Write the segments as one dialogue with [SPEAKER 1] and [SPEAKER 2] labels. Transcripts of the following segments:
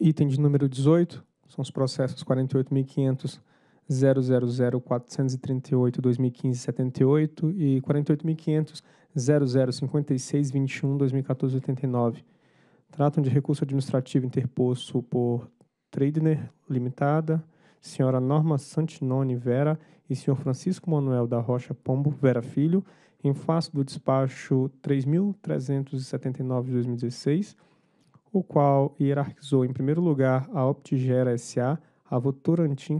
[SPEAKER 1] Item de número 18, são os processos 48.500 000 2015 78 e 48.500 0056 21 2014 89. Tratam de recurso administrativo interposto por Tradner Limitada, senhora Norma Santinoni Vera e senhor Francisco Manuel da Rocha Pombo Vera Filho, em face do despacho 3.379 de 2016, o qual hierarquizou em primeiro lugar a Optigera S.A., a Votorantim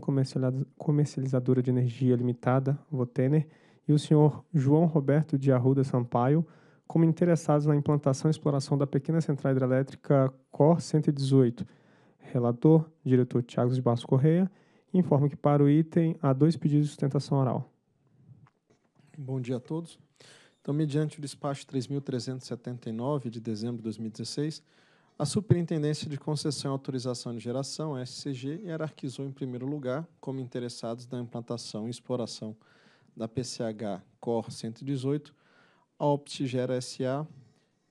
[SPEAKER 1] Comercializadora de Energia Limitada, Votener, e o senhor João Roberto de Arruda Sampaio, como interessados na implantação e exploração da pequena central hidrelétrica COR 118. Relator, diretor Tiago de Barros Correia, informa que para o item há dois pedidos de sustentação oral.
[SPEAKER 2] Bom dia a todos. Então, mediante o despacho 3.379 de dezembro de 2016, a Superintendência de Concessão e Autorização de Geração, SCG, hierarquizou em primeiro lugar, como interessados na implantação e exploração da PCH COR 118, a Optigera SA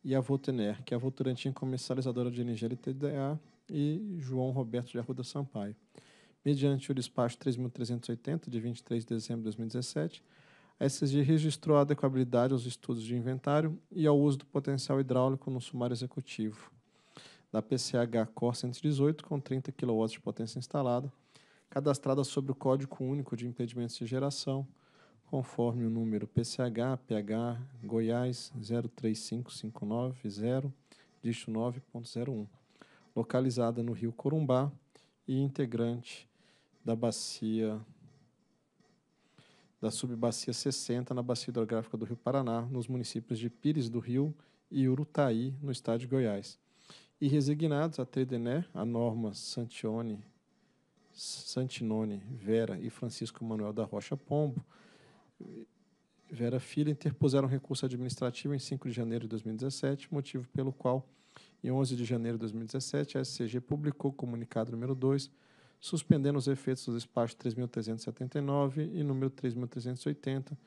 [SPEAKER 2] e a Votener, que é a Votorantim Comercializadora de Energia LTDA, e João Roberto de Arruda Sampaio. Mediante o despacho 3.380, de 23 de dezembro de 2017, a SCG registrou a adequabilidade aos estudos de inventário e ao uso do potencial hidráulico no sumário executivo da PCH Core 118 com 30 kW de potência instalada, cadastrada sobre o Código Único de Impedimentos de Geração, conforme o número PCH PH Goiás 035590, dígito 9.01, localizada no Rio Corumbá e integrante da bacia da subbacia 60 na bacia hidrográfica do Rio Paraná, nos municípios de Pires do Rio e Urutaí, no estado de Goiás e resignados a Tredené, a Norma Santione, Santinone Vera e Francisco Manuel da Rocha Pombo, Vera Filha interpuseram recurso administrativo em 5 de janeiro de 2017, motivo pelo qual, em 11 de janeiro de 2017, a SCG publicou comunicado número 2, suspendendo os efeitos do despacho 3.379 e número 3.380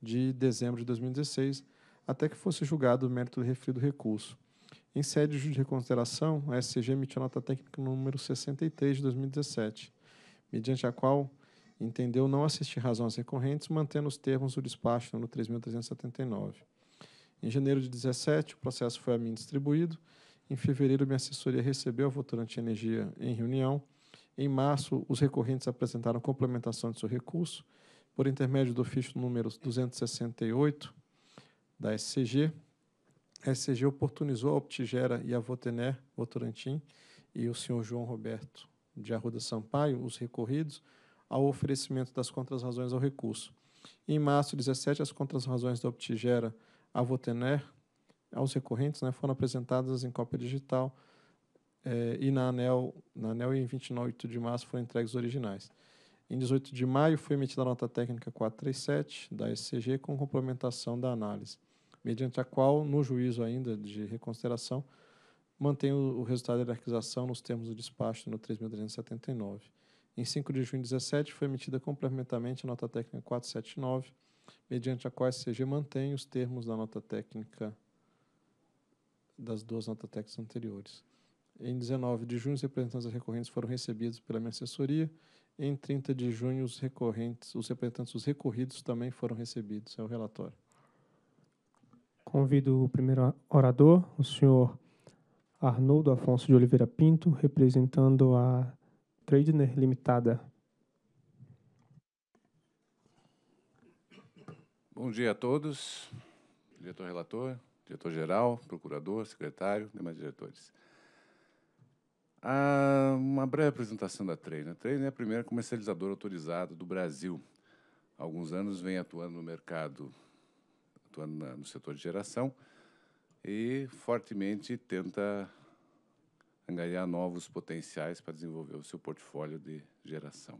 [SPEAKER 2] de dezembro de 2016, até que fosse julgado o mérito do referido recurso. Em sede de reconsideração, a SCG emitiu nota técnica número 63 de 2017, mediante a qual entendeu não assistir razões recorrentes, mantendo os termos do despacho no 3.379. Em janeiro de 2017, o processo foi a mim distribuído. Em fevereiro, minha assessoria recebeu a Votorante Energia em reunião. Em março, os recorrentes apresentaram complementação de seu recurso, por intermédio do ofício número 268 da SCG, a SCG oportunizou a Optigera e a Votener, Votorantim, e o senhor João Roberto de Arruda Sampaio, os recorridos, ao oferecimento das contras-razões ao recurso. Em março de 17, as contras-razões da Optigera a Votener aos recorrentes né, foram apresentadas em cópia digital eh, e na ANEL, na ANEL em 28 de março foram entregues originais. Em 18 de maio foi emitida a nota técnica 437 da SCG com complementação da análise mediante a qual, no juízo ainda de reconsideração, mantém o, o resultado da hierarquização nos termos do despacho no 3.379. Em 5 de junho de 2017, foi emitida complementarmente a nota técnica 479, mediante a qual a SCG mantém os termos da nota técnica das duas notas técnicas anteriores. Em 19 de junho, os representantes recorrentes foram recebidos pela minha assessoria. Em 30 de junho, os recorrentes, os representantes dos recorridos também foram recebidos. É o relatório.
[SPEAKER 1] Convido o primeiro orador, o senhor Arnoldo Afonso de Oliveira Pinto, representando a Tradner Limitada.
[SPEAKER 3] Bom dia a todos, diretor-relator, diretor-geral, procurador, secretário, demais diretores. Ah, uma breve apresentação da Trainer. A Trainer é a primeira comercializadora autorizada do Brasil. Há alguns anos vem atuando no mercado atuando na, no setor de geração e fortemente tenta angariar novos potenciais para desenvolver o seu portfólio de geração.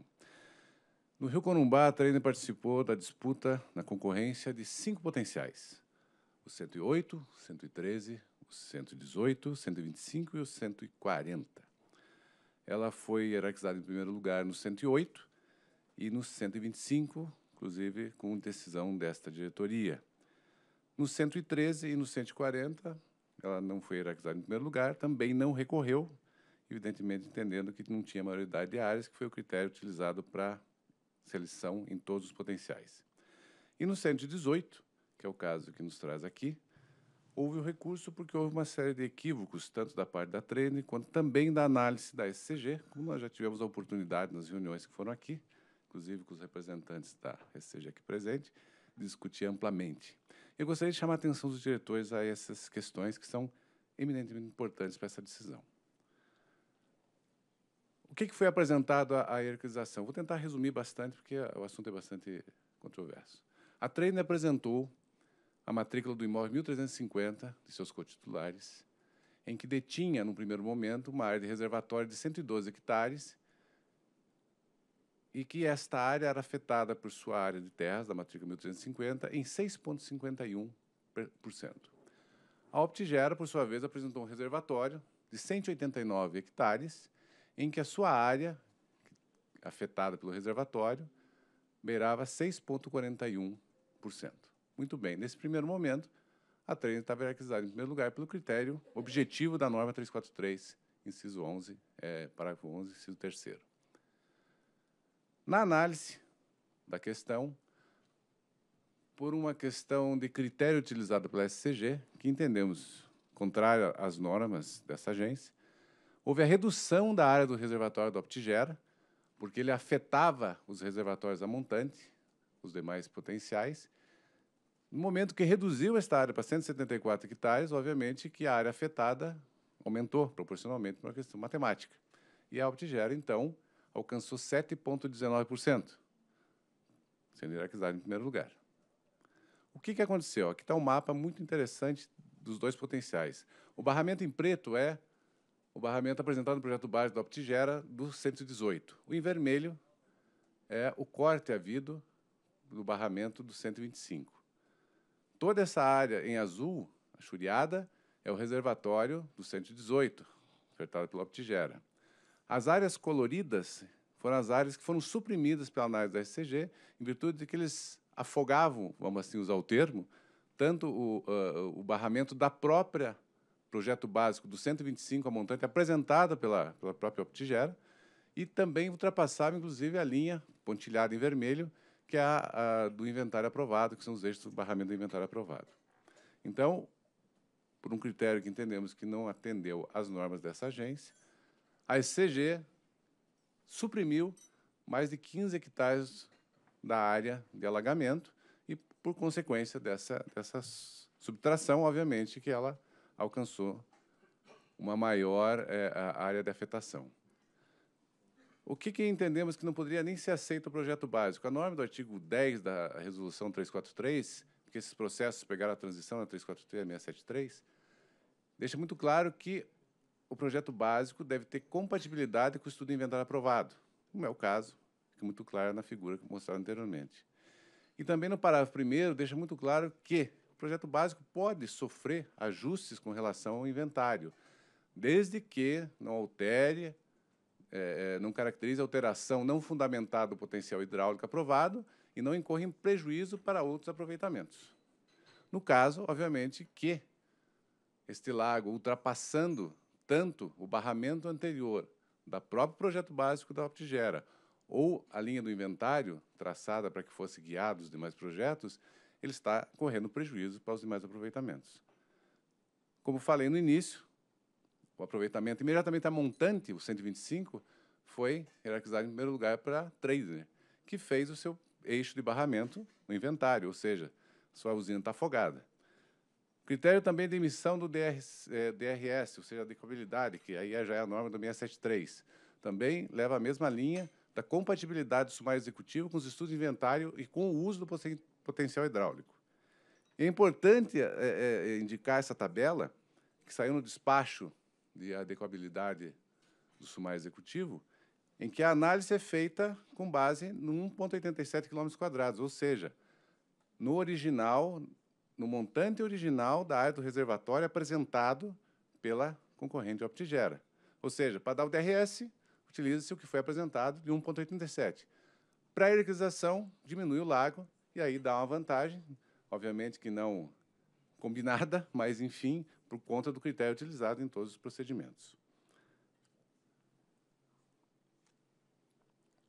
[SPEAKER 3] No Rio Corumbá, a Trainer participou da disputa na concorrência de cinco potenciais: o 108, 113, o 118, o 125 e o 140. Ela foi hierarquizada em primeiro lugar no 108 e no 125, inclusive com decisão desta diretoria. No 113 e no 140, ela não foi hierarquizada em primeiro lugar, também não recorreu evidentemente entendendo que não tinha maioridade de áreas, que foi o critério utilizado para seleção em todos os potenciais. E no 118, que é o caso que nos traz aqui, houve o recurso porque houve uma série de equívocos, tanto da parte da treine quanto também da análise da SCG, como nós já tivemos a oportunidade nas reuniões que foram aqui, inclusive com os representantes da SCG aqui presente, de discutir amplamente. Eu gostaria de chamar a atenção dos diretores a essas questões que são eminentemente importantes para essa decisão. O que, foi apresentado à hierarquização? Vou tentar resumir bastante, porque o assunto é bastante controverso. A Treine apresentou a matrícula do imóvel 1350 de seus cotitulares, em que detinha, no primeiro momento, uma área de reservatório de 112 hectares e que esta área era afetada por sua área de terras, da matrícula 1350, em 6,51%. A Optigera, por sua vez, apresentou um reservatório de 189 hectares, em que a sua área, afetada pelo reservatório, beirava 6,41%. Muito bem, nesse primeiro momento, a treina estava hierarquizada em primeiro lugar pelo critério objetivo da norma 343, inciso 11, é, parágrafo 11, inciso 3 Na análise da questão, por uma questão de critério utilizado pela SCG, que entendemos contrária às normas dessa agência, houve a redução da área do reservatório do Optigera, porque ele afetava os reservatórios a montante, os demais potenciais, no momento que reduziu esta área para 174 hectares, obviamente que a área afetada aumentou proporcionalmente por uma questão matemática. E a Optigera, então, alcançou 7,19%, sendo hierarquizada em primeiro lugar. O que, que aconteceu? Aqui está um mapa muito interessante dos dois potenciais. O barramento em preto é o barramento apresentado no projeto base da Optigera do 118. O em vermelho é o corte havido do barramento do 125. Toda essa área em azul, achuriada, é o reservatório do 118, ofertado pela Optigera. As áreas coloridas foram as áreas que foram suprimidas pela análise da SCG, em virtude de que eles afogavam, vamos assim usar o termo, tanto o, uh, o barramento da própria projeto básico do 125 a montante apresentada pela, pela própria Optigera, e também ultrapassava, inclusive, a linha pontilhada em vermelho, que é a, a, do inventário aprovado, que são os eixos do barramento do inventário aprovado. Então, por um critério que entendemos que não atendeu às normas dessa agência, a SCG suprimiu mais de 15 hectares da área de alagamento e, por consequência dessa, dessa subtração, obviamente, que ela alcançou uma maior é, área de afetação. O que, que, entendemos que não poderia nem ser aceito o projeto básico? A norma do artigo 10 da Resolução 343, porque esses processos pegaram a transição na 343 a 673, deixa muito claro que o projeto básico deve ter compatibilidade com o estudo inventário aprovado. Não é o caso, fica muito claro na figura que mostrado anteriormente. E também no parágrafo primeiro deixa muito claro que o projeto básico pode sofrer ajustes com relação ao inventário, desde que não altere é, é, não caracteriza alteração não fundamentada do potencial hidráulico aprovado e não incorre em prejuízo para outros aproveitamentos. No caso, obviamente, que este lago, ultrapassando tanto o barramento anterior da próprio projeto básico da Optigera ou a linha do inventário traçada para que fosse guiado os demais projetos, ele está correndo prejuízo para os demais aproveitamentos. Como falei no início, o aproveitamento imediatamente a montante, o 125, foi hierarquizado em primeiro lugar para Trader, que fez o seu eixo de barramento no inventário, ou seja, sua usina está afogada. Critério também de emissão do DR, eh, DRS, ou seja, a decabilidade, que aí já é a norma do 673. Também leva a mesma linha da compatibilidade do sumário executivo com os estudos de inventário e com o uso do potencial hidráulico. É importante é, é, indicar essa tabela, que saiu no despacho de adequabilidade do sumário executivo, em que a análise é feita com base no 1,87 km, ou seja, no original, no montante original da área do reservatório apresentado pela concorrente Optigera. Ou seja, para dar o DRS, utiliza-se o que foi apresentado de 1,87. Para a eriquização, diminui o lago e aí dá uma vantagem, obviamente que não combinada, mas enfim, por conta do critério utilizado em todos os procedimentos.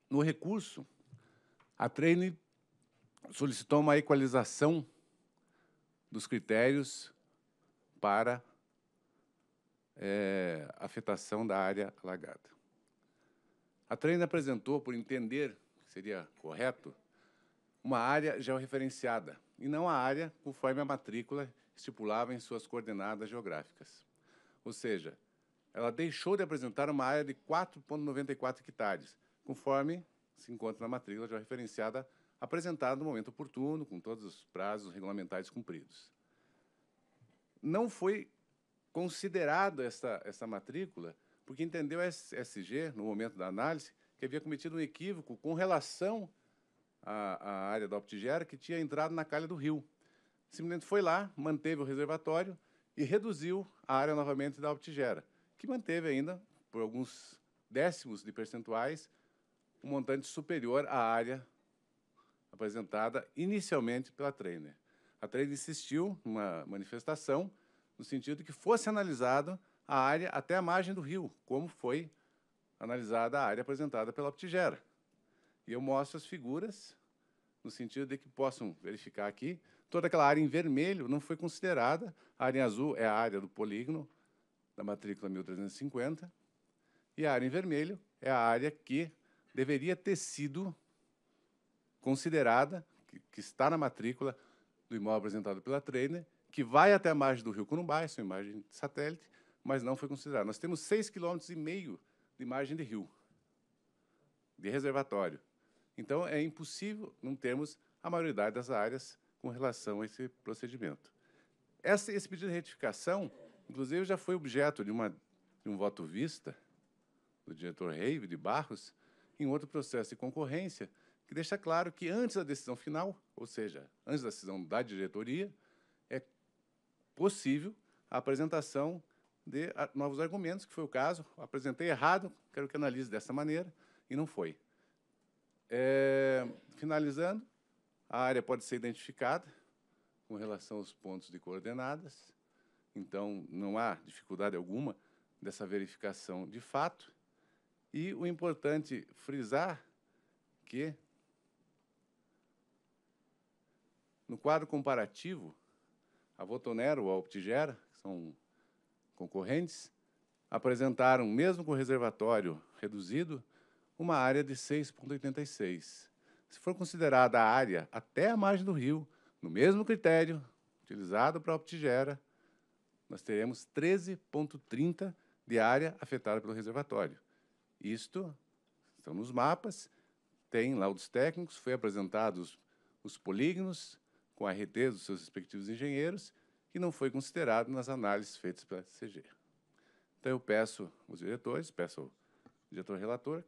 [SPEAKER 3] No recurso, a Treine solicitou uma equalização dos critérios para é, afetação da área alagada. A Treine apresentou, por entender que seria correto, uma área georreferenciada, e não a área conforme a matrícula estipulava em suas coordenadas geográficas. Ou seja, ela deixou de apresentar uma área de 4,94 hectares, conforme se encontra na matrícula georreferenciada apresentada no momento oportuno, com todos os prazos regulamentares cumpridos. Não foi considerado essa, essa matrícula porque entendeu a SG, no momento da análise, que havia cometido um equívoco com relação à, à área da Optigera que tinha entrado na calha do rio. Simplesmente foi lá, manteve o reservatório e reduziu a área novamente da Optigera, que manteve ainda, por alguns décimos de percentuais, um montante superior à área apresentada inicialmente pela Trainer. A Trainer insistiu numa manifestação no sentido de que fosse analisado a área até a margem do rio, como foi analisada a área apresentada pela Optigera. E eu mostro as figuras no sentido de que possam verificar aqui, toda aquela área em vermelho não foi considerada, a área em azul é a área do polígono da matrícula 1350, e a área em vermelho é a área que deveria ter sido considerada, que, que está na matrícula do imóvel apresentado pela Trainer, que vai até a margem do rio Corumbá, essa é uma imagem de satélite, mas não foi considerada. Nós temos 6,5 km de margem de rio, de reservatório. Então, é impossível não termos a maioridade das áreas com relação a esse procedimento. Esse, esse pedido de retificação, inclusive, já foi objeto de, uma, de um voto vista do diretor Reive de Barros, em outro processo de concorrência, que deixa claro que antes da decisão final, ou seja, antes da decisão da diretoria, é possível a apresentação de novos argumentos, que foi o caso. Apresentei errado, quero que analise dessa maneira, e não foi. É, finalizando, a área pode ser identificada com relação aos pontos de coordenadas, então não há dificuldade alguma dessa verificação de fato. E o importante frisar que, no quadro comparativo, a Votonero, a Optigera, que são concorrentes, apresentaram, mesmo com reservatório reduzido, uma área de 6,86. Se for considerada a área até a margem do rio, no mesmo critério utilizado para a Optigera, nós teremos 13,30 de área afetada pelo reservatório. Isto estão nos mapas, tem laudos técnicos, foi apresentados os polígonos com a RT dos seus respectivos engenheiros, que não foi considerado nas análises feitas pela CG. Então, eu peço aos diretores, peço ao diretor relator,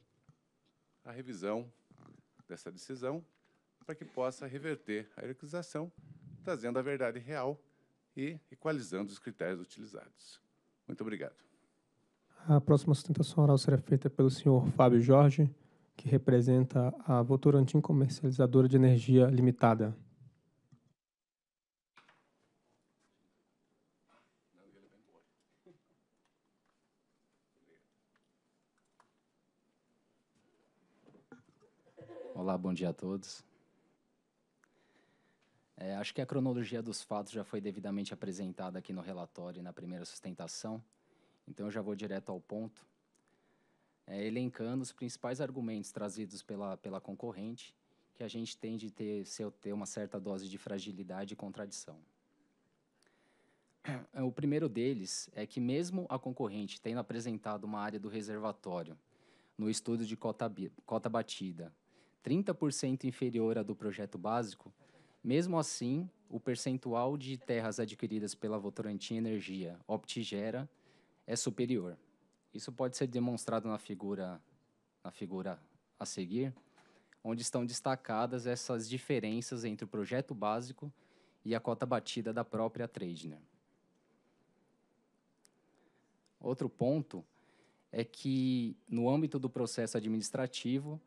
[SPEAKER 3] a revisão dessa decisão para que possa reverter a recusação, trazendo a verdade real e equalizando os critérios utilizados. Muito obrigado.
[SPEAKER 1] A próxima sustentação oral será feita pelo senhor Fábio Jorge, que representa a Votorantim Comercializadora de Energia Limitada.
[SPEAKER 4] Olá, bom dia a todos. É, acho que a cronologia dos fatos já foi devidamente apresentada aqui no relatório e na primeira sustentação. Então, eu já vou direto ao ponto, é, elencando os principais argumentos trazidos pela, pela concorrente, que a gente tem de ter, ter uma certa dose de fragilidade e contradição. O primeiro deles é que, mesmo a concorrente tendo apresentado uma área do reservatório no estudo de cota, cota batida 30% inferior à do projeto básico, mesmo assim, o percentual de terras adquiridas pela Votorantim Energia Optigera é superior. Isso pode ser demonstrado na figura, na figura a seguir, onde estão destacadas essas diferenças entre o projeto básico e a cota batida da própria Tradner. Outro ponto é que, no âmbito do processo administrativo,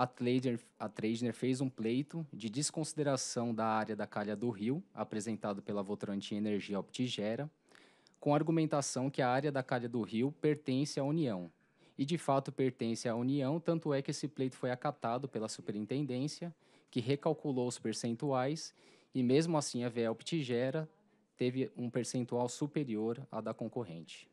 [SPEAKER 4] a Tradner, a Tradner fez um pleito de desconsideração da área da calha do rio, apresentado pela Votorantim Energia Optigera, com a argumentação que a área da calha do rio pertence à União e de fato pertence à União, tanto é que esse pleito foi acatado pela superintendência, que recalculou os percentuais e mesmo assim a VELP Tigera teve um percentual superior à da concorrente.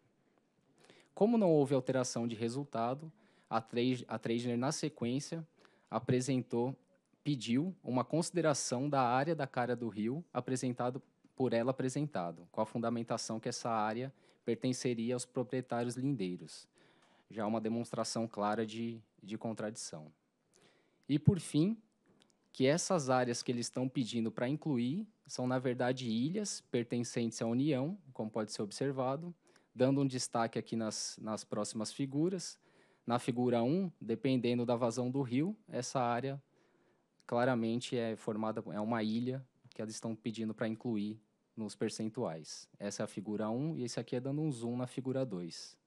[SPEAKER 4] Como não houve alteração de resultado, a, Treisner, na sequência, apresentou, pediu uma consideração da área da cara do rio apresentado por ela apresentado, com a fundamentação que essa área pertenceria aos proprietários lindeiros. Já uma demonstração clara de, de contradição. E, por fim, que essas áreas que eles estão pedindo para incluir são, na verdade, ilhas pertencentes à União, como pode ser observado, dando um destaque aqui nas, nas próximas figuras. Na figura 1, dependendo da vazão do rio, essa área claramente é formada, é uma ilha que eles estão pedindo para incluir nos percentuais. Essa é a figura 1 e esse aqui é dando um zoom na figura 2.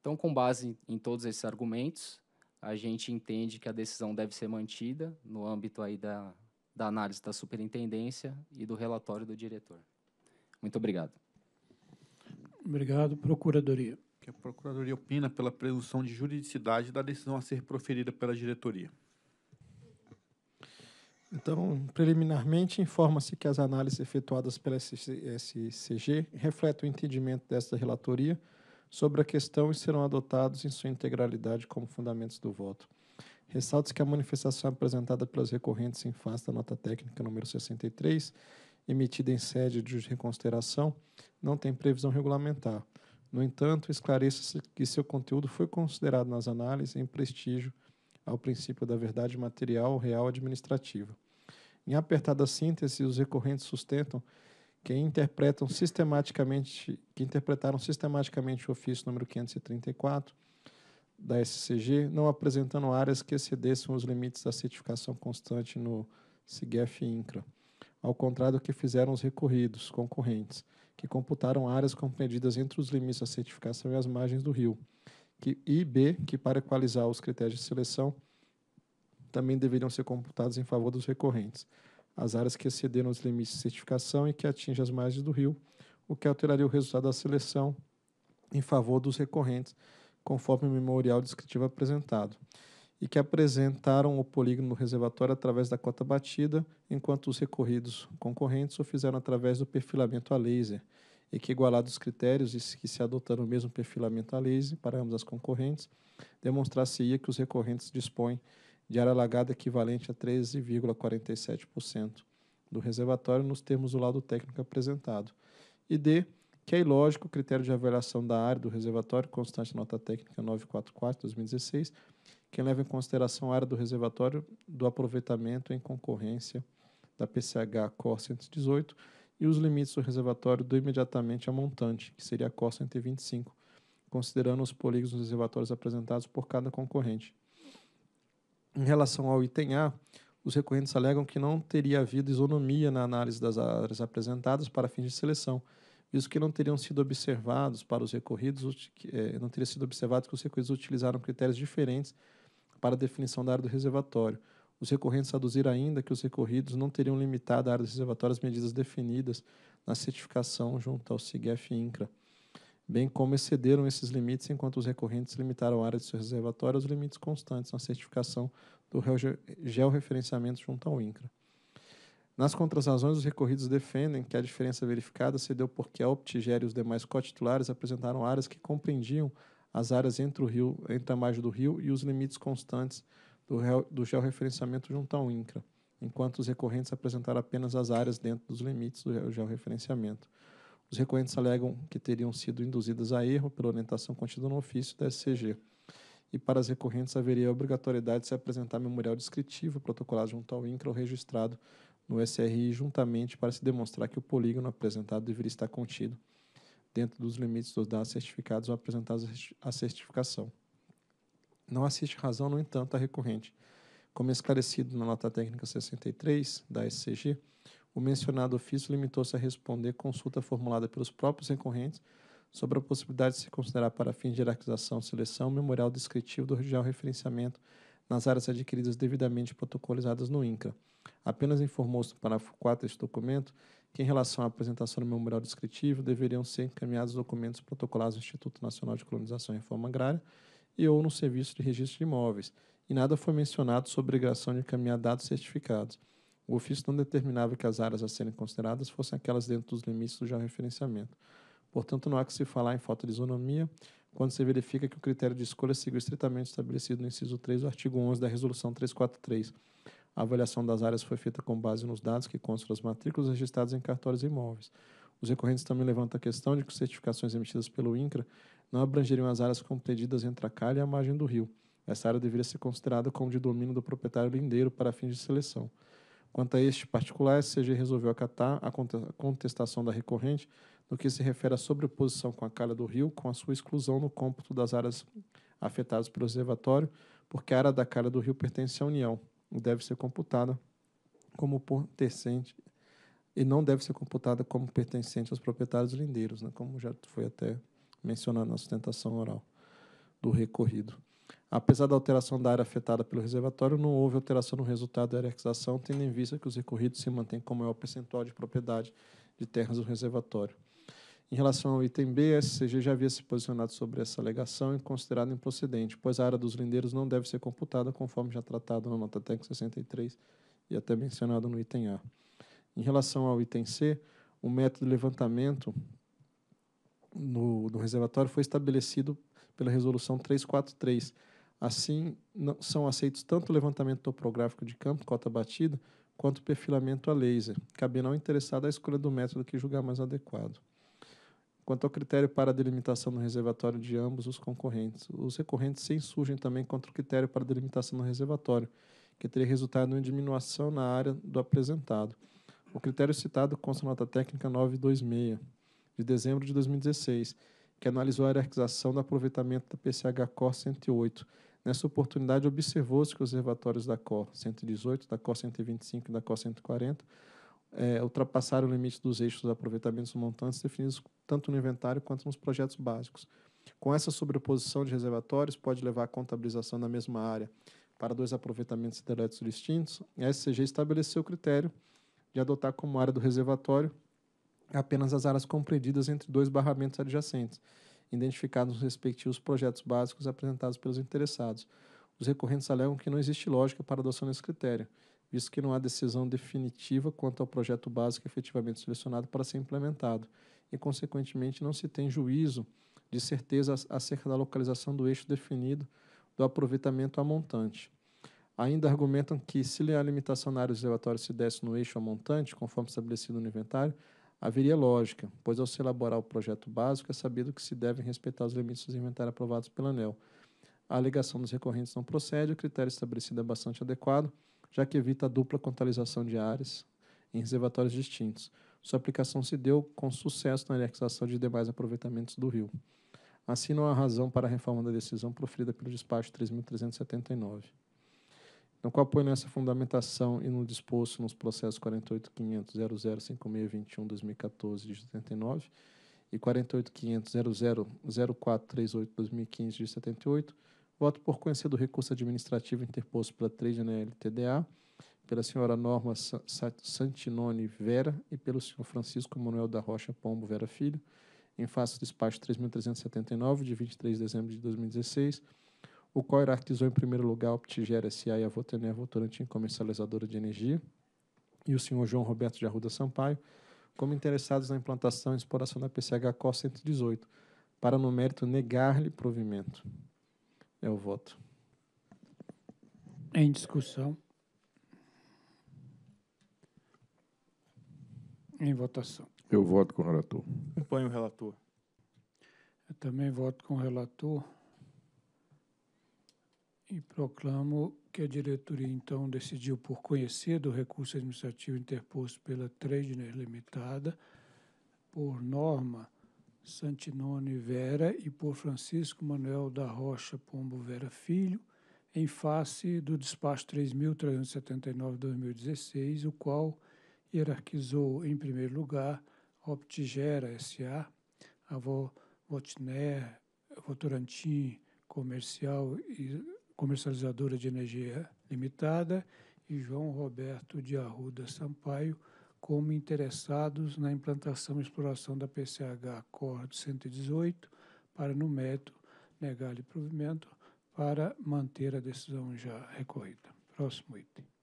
[SPEAKER 4] Então, com base em todos esses argumentos, a gente entende que a decisão deve ser mantida no âmbito aí da, da análise da superintendência e do relatório do diretor. Muito obrigado.
[SPEAKER 5] Obrigado, Procuradoria.
[SPEAKER 6] Que a Procuradoria opina pela presunção de juridicidade da decisão a ser proferida pela diretoria.
[SPEAKER 2] Então, preliminarmente, informa-se que as análises efetuadas pela SCG refletem o entendimento desta relatoria sobre a questão e serão adotados em sua integralidade como fundamentos do voto. Ressalta-se que a manifestação apresentada pelas recorrentes em face da nota técnica número 63, emitida em sede de reconsideração, não tem previsão regulamentar. No entanto, esclareça-se que seu conteúdo foi considerado nas análises em prestígio ao princípio da verdade material, real administrativa. Em apertada síntese, os recorrentes sustentam que interpretam sistematicamente, que interpretaram sistematicamente o ofício número 534 da SCG, não apresentando áreas que excedessem os limites da certificação constante no SIGEF INCRA, ao contrário do que fizeram os recorridos concorrentes, que computaram áreas compreendidas entre os limites da certificação e as margens do rio, que, e B, que para equalizar os critérios de seleção, também deveriam ser computados em favor dos recorrentes as áreas que excederam os limites de certificação e que atingem as margens do rio, o que alteraria o resultado da seleção em favor dos recorrentes, conforme o memorial descritivo apresentado, e que apresentaram o polígono no reservatório através da cota batida, enquanto os recorridos concorrentes o fizeram através do perfilamento a laser, e que, igualados os critérios e que se adotando o mesmo perfilamento a laser para ambas as concorrentes, demonstrar-se-ia que os recorrentes dispõem de área alagada equivalente a 13,47% do reservatório nos termos do laudo técnico apresentado. E D, que é ilógico o critério de avaliação da área do reservatório, constante nota técnica 944-2016, que leva em consideração a área do reservatório do aproveitamento em concorrência da PCH COR 118 e os limites do reservatório do imediatamente a montante, que seria a COR 125, considerando os polígonos dos reservatórios apresentados por cada concorrente. Em relação ao item A, os recorrentes alegam que não teria havido isonomia na análise das áreas apresentadas para fins de seleção, visto que não teriam sido observados para os recorridos, é, não teria sido observado que os recorridos utilizaram critérios diferentes para a definição da área do reservatório. Os recorrentes aduziram ainda que os recorridos não teriam limitado a área do reservatório às medidas definidas na certificação junto ao SIGEF-INCRA bem como excederam esses limites enquanto os recorrentes limitaram a área de seu reservatório aos limites constantes na certificação do georreferenciamento junto ao INCRA. Nas contrarrazões, os recorridos defendem que a diferença verificada se deu porque a Optigere e os demais cotitulares apresentaram áreas que compreendiam as áreas entre, o rio, entre a margem do rio e os limites constantes do, do georreferenciamento junto ao INCRA, enquanto os recorrentes apresentaram apenas as áreas dentro dos limites do georreferenciamento. Os recorrentes alegam que teriam sido induzidas a erro pela orientação contida no ofício da SCG. E para as recorrentes haveria a obrigatoriedade de se apresentar memorial descritivo protocolado junto ao INCRA ou registrado no SRI juntamente para se demonstrar que o polígono apresentado deveria estar contido dentro dos limites dos dados certificados ou apresentados à certificação. Não assiste razão, no entanto, a recorrente. Como esclarecido na nota técnica 63 da SCG, o mencionado ofício limitou-se a responder consulta formulada pelos próprios recorrentes sobre a possibilidade de se considerar para fins de hierarquização seleção memorial descritivo do referenciamento nas áreas adquiridas devidamente protocolizadas no INCRA. Apenas informou-se no parágrafo 4 deste documento que, em relação à apresentação do memorial descritivo, deveriam ser encaminhados documentos protocolados do Instituto Nacional de Colonização e Reforma Agrária e ou no serviço de registro de imóveis, e nada foi mencionado sobre a obrigação de encaminhar dados certificados. O ofício não determinava que as áreas a serem consideradas fossem aquelas dentro dos limites do georreferenciamento. Portanto, não há que se falar em falta de isonomia quando se verifica que o critério de escolha seguiu estritamente estabelecido no inciso 3 do artigo 11 da Resolução 343. A avaliação das áreas foi feita com base nos dados que constam das matrículas registradas em cartórios imóveis. Os recorrentes também levantam a questão de que certificações emitidas pelo INCRA não abrangeriam as áreas compreendidas entre a calha e a margem do rio. Essa área deveria ser considerada como de domínio do proprietário lindeiro para fins de seleção. Quanto a este particular, a SCG resolveu acatar a contestação da recorrente no que se refere à sobreposição com a calha do rio, com a sua exclusão no cômputo das áreas afetadas pelo reservatório, porque a área da calha do rio pertence à União deve ser computada como pertencente e não deve ser computada como pertencente aos proprietários lindeiros, né, como já foi até mencionado na sustentação oral do recorrido. Apesar da alteração da área afetada pelo reservatório, não houve alteração no resultado da anexação, tendo em vista que os recorridos se mantêm com maior percentual de propriedade de terras do reservatório. Em relação ao item B, a SCG já havia se posicionado sobre essa alegação e considerado improcedente, pois a área dos lindeiros não deve ser computada conforme já tratado na nota técnica 63 e até mencionado no item A. Em relação ao item C, o método de levantamento no, no reservatório foi estabelecido pela resolução 343. Assim, não, são aceitos tanto o levantamento topográfico de campo, cota batida, quanto o perfilamento a laser, cabendo ao interessado a escolha do método que julgar mais adequado. Quanto ao critério para delimitação no reservatório de ambos os concorrentes, os recorrentes se insurgem também contra o critério para delimitação no reservatório, que teria resultado em diminuição na área do apresentado. O critério citado consta na nota técnica 926, de dezembro de 2016, que analisou a hierarquização do aproveitamento da PCH COR 108. Nessa oportunidade, observou-se que os reservatórios da COR 118, da COR 125 e da COR 140 é, ultrapassar o limite dos eixos dos aproveitamentos montantes definidos tanto no inventário quanto nos projetos básicos. Com essa sobreposição de reservatórios, pode levar à contabilização na mesma área para dois aproveitamentos hidrelétricos distintos, a SCG estabeleceu o critério de adotar como área do reservatório apenas as áreas compreendidas entre dois barramentos adjacentes, identificados nos respectivos projetos básicos apresentados pelos interessados. Os recorrentes alegam que não existe lógica para adoção desse critério, visto que não há decisão definitiva quanto ao projeto básico efetivamente selecionado para ser implementado, e, consequentemente, não se tem juízo de certeza acerca da localização do eixo definido do aproveitamento a montante. Ainda argumentam que, se a limitação na área reservatório se desse no eixo a montante, conforme estabelecido no inventário, haveria lógica, pois ao se elaborar o projeto básico é sabido que se devem respeitar os limites do inventário aprovados pela ANEL. A alegação dos recorrentes não procede, o critério estabelecido é bastante adequado, já que evita a dupla contabilização de áreas em reservatórios distintos. Sua aplicação se deu com sucesso na anexação de demais aproveitamentos do rio. Assim, não há razão para a reforma da decisão proferida pelo despacho 3.379. Então, com apoio nessa fundamentação e no disposto nos processos 48.500.005621-2014 de 79 e 48.500.000438-2015 de 78, Voto por conhecer do recurso administrativo interposto pela 3 LTDA, pela senhora Norma Santinoni Vera e pelo senhor Francisco Manuel da Rocha Pombo Vera Filho, em face do despacho 3.379, de 23 de dezembro de 2016, o qual hierarquizou em primeiro lugar a Optigera S.A. e a Votener Votorantim Comercializadora de Energia, e o senhor João Roberto de Arruda Sampaio, como interessados na implantação e exploração da PCH COS 118, para, no mérito, negar-lhe provimento. É o voto.
[SPEAKER 5] Em discussão. Em votação.
[SPEAKER 7] Eu voto com o relator.
[SPEAKER 6] Acompanho o relator.
[SPEAKER 5] Eu também voto com o relator e proclamo que a diretoria, então, decidiu por conhecer do recurso administrativo interposto pela Tradener Limitada, por norma Santinone Vera e por Francisco Manuel da Rocha Pombo Vera Filho, em face do despacho 3.379-2016, o qual hierarquizou, em primeiro lugar, Optigera S.A., a Votner, Votorantim Comercial e Comercializadora de Energia Limitada e João Roberto de Arruda Sampaio, como interessados na implantação e exploração da PCH Cor 118 para, no método, negar-lhe provimento, para manter a decisão já recorrida. Próximo item.